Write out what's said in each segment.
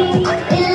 Thank you.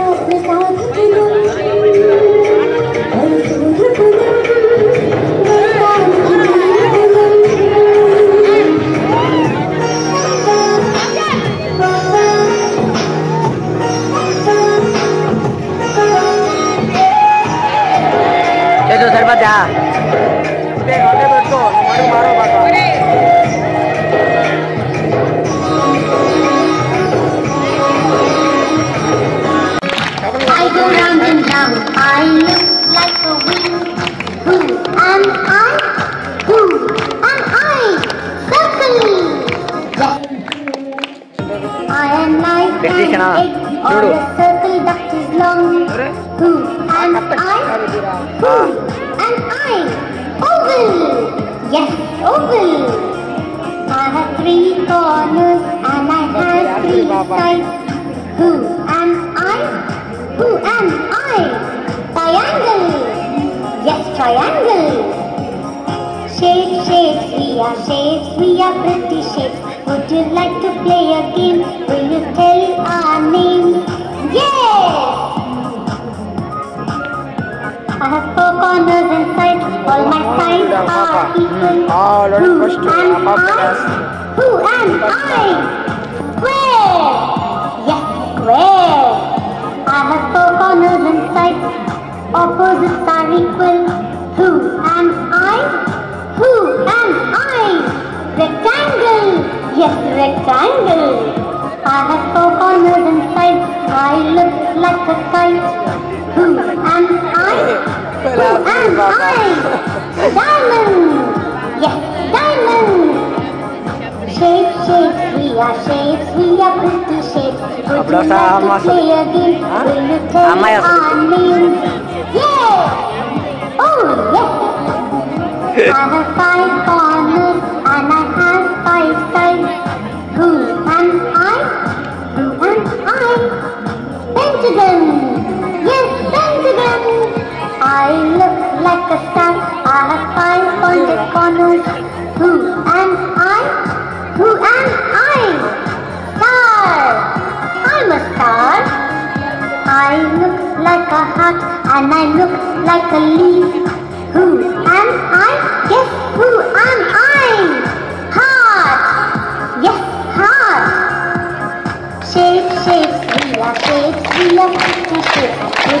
చేతు Yes, oval! I have three corners and I have three sides. Who am I? Who am I? Triangle! Yes, triangle! Shapes, shapes, we are shapes, we are pretty shapes. Would you like to play a game? Will you tell our names? Yes! I have four corners and sides, all my sides are equal. Who am I? Who am I? Square! Yes, square! I have four corners and sides, opposites are equal. Who am I? Who am I? Rectangle! Yes, rectangle! I have four corners and eyes. Diamond. Yes, diamond. Shapes, shapes, we are shapes, we are pretty shapes. Would you like to play a game? Will you tell me our name? Yeah. Oh, yes. A five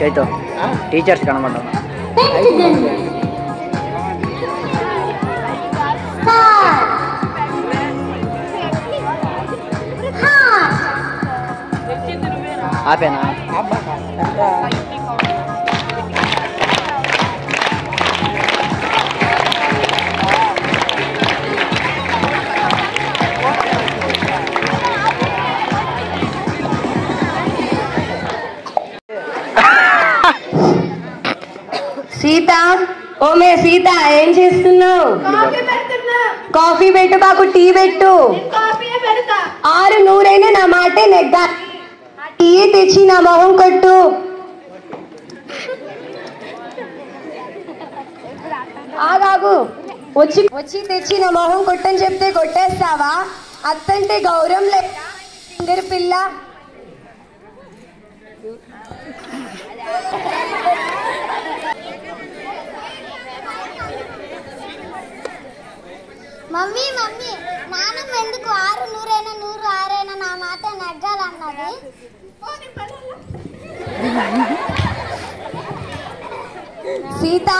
Chaitu teachers కనబడ్డా! ఆపేనా ఓమే సీత ఏం చేస్తున్నావు? Coffee పెట్టు కాకు tea పెట్టు. ఆరు నూరైనా నా మాటే నెగ్గా. టీ తెచ్చి నా మొహం కొట్టు. ఆగాగు వచ్చి వచ్చి తెచ్చి నా మొహం కొట్టని చెప్తే కొట్టేస్తావా? అత్తంటే గౌరవం లేదా సింగర్ పిల్ల. మమ్మీ మమ్మీ నానమ్మ ఎందుకు ఆరు నూరైనా నూరు ఆరైనా నా మాట నగ్గాలన్నది సీత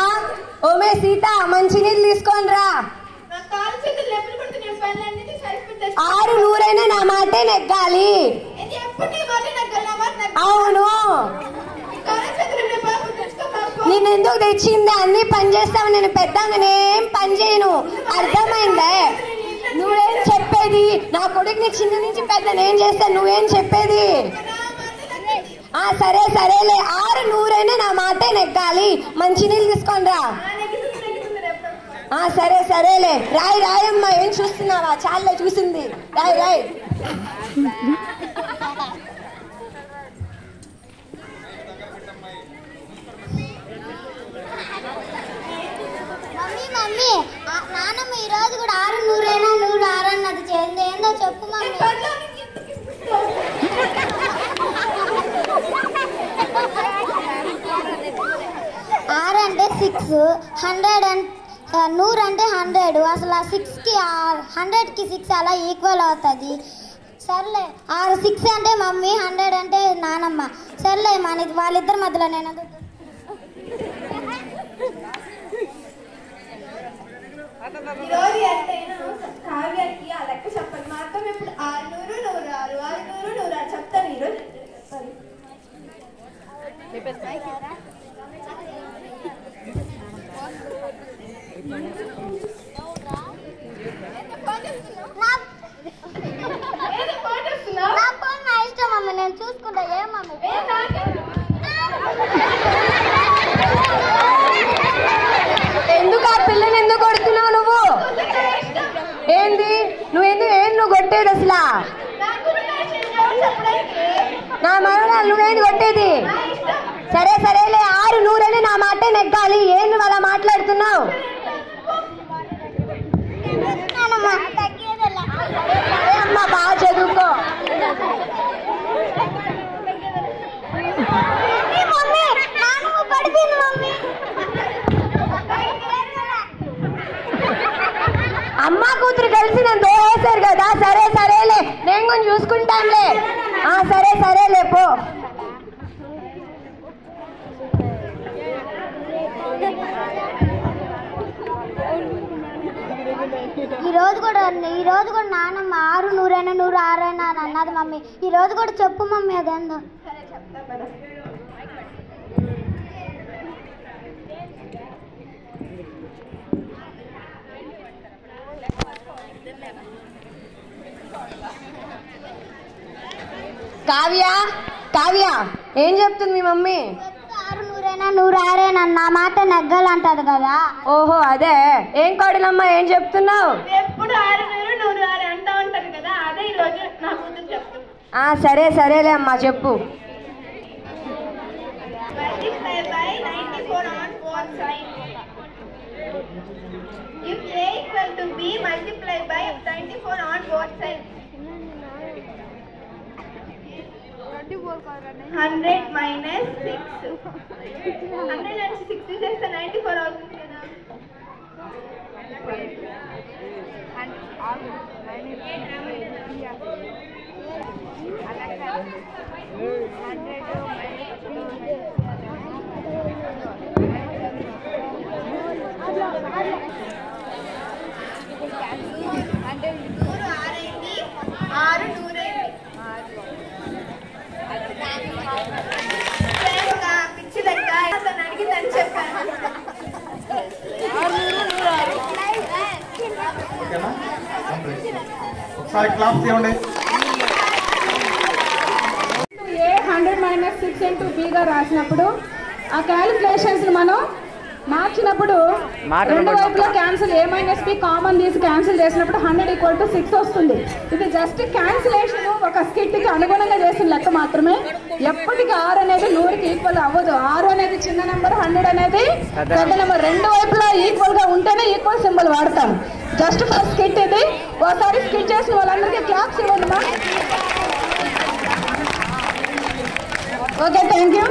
ఓమే సీత మంచినీళ్ళు తీసుకొని రా ఆరు నూరైనా నా మాటే నెగ్గాలి. నేను అన్ని పని చేస్తావు? నేను పెద్ద నేనేం పని చేయను. అర్థమైందే? నువ్వేం చెప్పేది? నా కొడుకుని చిన్న నుంచి పెద్ద నేను చేస్తాను నువ్వేం చెప్పేది? ఆ సరే సరేలే. ఆరు నూరైనా నా మాటే నెగ్గాలి. మంచినీళ్ళు తీసుకొని రా. ఆ సరే సరేలే. రాయ్ రాయమ్మా ఏం చూస్తున్నావా? చాలా చూసింది. రాయ్ రాయ్ మమ్మీ మమ్మీ ఆ నాన్నమ్మ ఈ రోజు కూడా ఆరు నూరైనా నూరు ఆరు అన్నది చేయండి ఏందో చెప్పు ఆరు అంటే సిక్స్ హండ్రెడ్ అండ్ నూరు అంటే హండ్రెడ్. అసలు ఆ సిక్స్కి హండ్రెడ్కి సిక్స్ అలా ఈక్వల్ అవుతుంది. సర్లే ఆరు సిక్స్ అంటే మమ్మీ హండ్రెడ్ అంటే నానమ్మ. సర్లే మన వాళ్ళిద్దరి మధ్యలో నేను ఎందుకు- ఈరోజు ఎంతైనా కావ్యానికి ఆ లెక్క చెప్పండి. మా అక్క ఇప్పుడు ఆరు నూరు ఆరు ఆరు నూరు ఆరు చెప్తాను ఈరోజు నేను చూసుకుంటా. ఏం మమ్మీ ఏ నాకే ఎందుకు ఆ పిల్లని ఎందుకు కొడుతున్నావు నువ్వు ఏంది నువ్వెందుకు ఏం నువ్వు కొట్టేది అసలు? నా మరణాలు నువ్వేంది కొట్టేది? సరే సరేలే ఆరు నూరని నా మాటే నెగ్గాలి. ఏంది అలా మాట్లాడుతున్నావు? నానమ్మ బాగా చదువుకో. పడిపోయింది మమ్మీ. అమ్మ కూతురు కలిసి నన్ను దోసేశారు కదా సరే సరేలే నేను కొంచెం చూసుకుంటానులే. ఆ సరే సరేలే పో. ఈ రోజు కూడా ఈ రోజు కూడా నానమ్మ ఆరు నూరైనా నూరు ఆరైనా అని అన్నది మమ్మీ. ఈ రోజు కూడా చెప్పు మమ్మీ అదేందో. కావ్య కావ్య ఏం చెప్తుంది మీ మమ్మీ? నూరైనా నూరు ఆరైనా నా మాట నగ్గాలంటది కదా. ఓహో అదే. ఏం కాడులమ్మా ఏం చెప్తున్నావు? ఎప్పుడు ఆరు నూరు నూరు ఆరు అంటా ఉంటారు కదా అదే ఈరోజు నా కూతురు చెప్తుంది ఆ సరే సరేలే అమ్మా చెప్పు. Multiply by 94 on both sides. If A equal to B, multiply by 94 on both sides. 100 minus 6. 100 and 6 చేస్తే 94 అవుతుంది కదా. ఆరు ఒకసారి క్లాప్ చేయండి. A hundred minus six into బీగా రాసినప్పుడు ఆ క్యాలిక్యులేషన్స్ మనం మార్చినప్పుడు రెండు. వైపులో cancel A minus B common తీసి క్యాన్సిల్ చేసినప్పుడు హండ్రెడ్ ఈక్వల్ టు సిక్స్ వస్తుంది. ఇది జస్ట్ క్యాన్సిలేషన్ ఒక స్కిట్కి అనుగుణంగా చేసిన లెక్క మాత్రమే. ఎప్పటికీ ఆరు అనేది నూరుకి ఈక్వల్ అవ్వదు. ఆరు అనేది చిన్న నెంబర్ హండ్రెడ్ అనేది పెద్ద నెంబర్ రెండు వైపులా ఈక్వల్గా ఉంటేనే ఈక్వల్ సింబల్ వాడతాం. जस्ट फस्ट स्किट इधे सारी स्किटे वाली क्या ओके थैंक यू